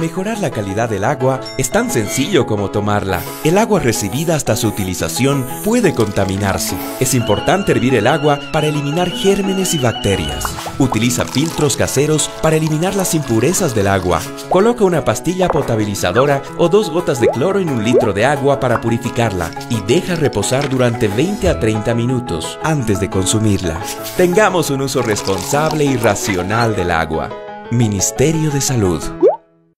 Mejorar la calidad del agua es tan sencillo como tomarla. El agua recibida hasta su utilización puede contaminarse. Es importante hervir el agua para eliminar gérmenes y bacterias. Utiliza filtros caseros para eliminar las impurezas del agua. Coloca una pastilla potabilizadora o dos gotas de cloro en un litro de agua para purificarla y deja reposar durante 20 a 30 minutos antes de consumirla. Tengamos un uso responsable y racional del agua. Ministerio de Salud.